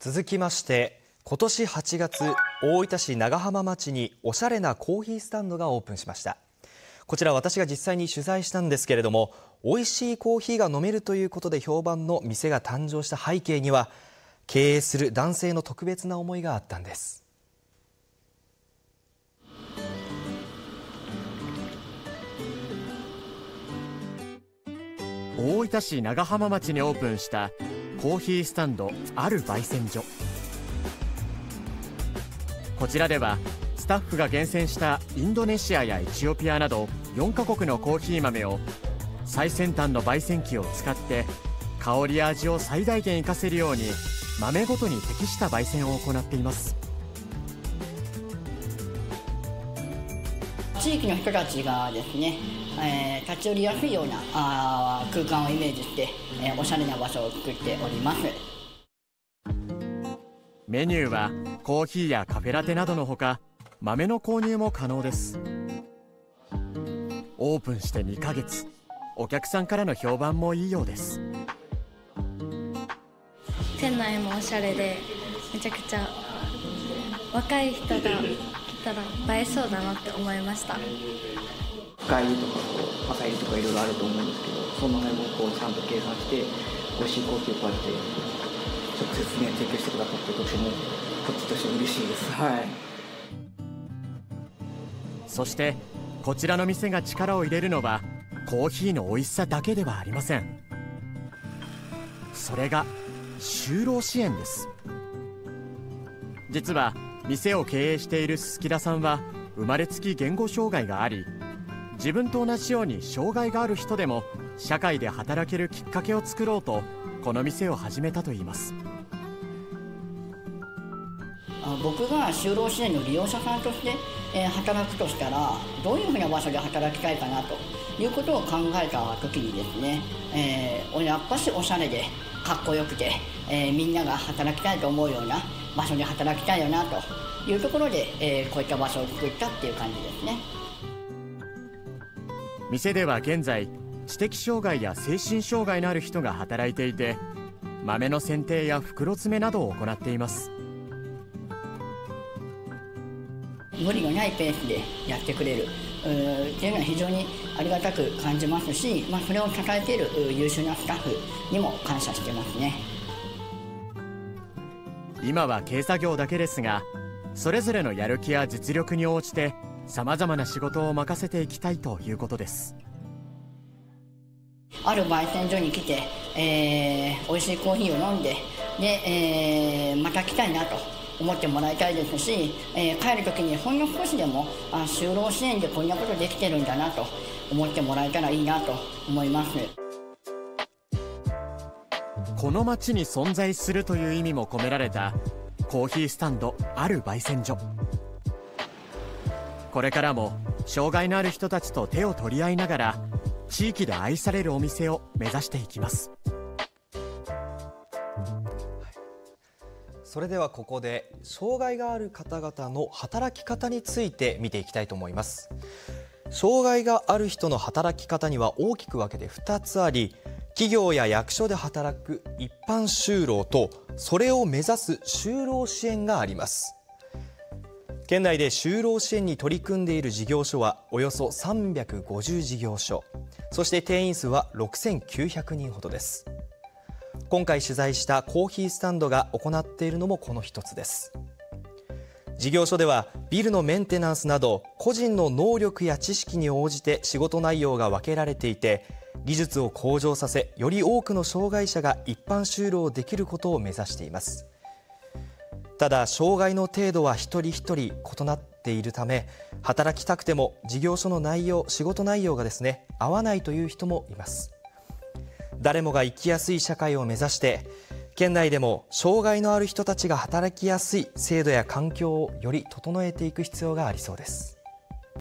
続きまして今年8月大分市長浜町におしゃれなコーヒースタンドがオープンしました。こちら私が実際に取材したんですけれども美味しいコーヒーが飲めるということで評判の店が誕生した背景には経営する男性の特別な思いがあったんです。大分市長浜町にオープンしたコーヒースタンドある焙煎所。こちらではスタッフが厳選したインドネシアやエチオピアなど4カ国のコーヒー豆を最先端の焙煎機を使って香りや味を最大限活かせるように豆ごとに適した焙煎を行っています。地域の人たちがですね、えー、立ち寄りやすいようなあ空間をイメージして、えー、おしゃれな場所を作っております。メニューはコーヒーやカフェラテなどのほか豆の購入も可能です。オープンして2ヶ月お客さんからの評判もいいようです。店内もおしゃれでめちゃくちゃ若い人がたら映えそうだなって思いました。深入りとかこう浅入りとかいろいろあると思うんですけどその辺もこうちゃんと計算して美味しいコーヒーをこうやって直接ね提供してくださってとてもこっちとして嬉しいです。はい。そしてこちらの店が力を入れるのはコーヒーの美味しさだけではありません。それが就労支援です。実は店を経営している鈴木田さんは生まれつき言語障害があり自分と同じように障害がある人でも社会で働けるきっかけを作ろうとこの店を始めたといいます。僕が就労支援の利用者さんとして、え働くとしたらどういうふうな場所で働きたいかなということを考えた時にですね、えー、やっぱしおしゃれでかっこよくて、えー、みんなが働きたいと思うような場所で働きたいよなというところで、えー、こういった場所を作ったっていう感じですね。店では現在知的障害や精神障害のある人が働いていて豆の剪定や袋詰めなどを行っています。無理がないペースでやってくれる。っていうのは非常にありがたく感じますし、まあ、それを支えている優秀なスタッフにも感謝してますね今は軽作業だけですがそれぞれのやる気や実力に応じてさまざまな仕事を任せていきたいということです。ある焙煎所に来て、えー、美味しいコーヒーを飲んでで、えー、また来たいなと思ってもらいたいですし、えー、帰る時にほんの少しでもあ就労支援でこんなことできてるんだなと思ってもらえたらいいなと思います。この町に存在するという意味も込められたコーヒースタンドある焙煎所。これからも障害のある人たちと手を取り合いながら地域で愛されるお店を目指していきます。それではここで障害がある方々の働き方について見ていきたいと思います。障害がある人の働き方には大きく分けて2つあり企業や役所で働く一般就労とそれを目指す就労支援があります。県内で就労支援に取り組んでいる事業所はおよそ350事業所。そして定員数は6900人ほどです。今回取材したコーヒースタンドが行っているのもこの一つです。事業所ではビルのメンテナンスなど個人の能力や知識に応じて仕事内容が分けられていて技術を向上させより多くの障害者が一般就労できることを目指しています。ただ障害の程度は一人一人異なっているため働きたくても事業所の内容仕事内容がですね合わないという人もいます。誰もが生きやすい社会を目指して県内でも障害のある人たちが働きやすい制度や環境をより整えていく必要がありそうです。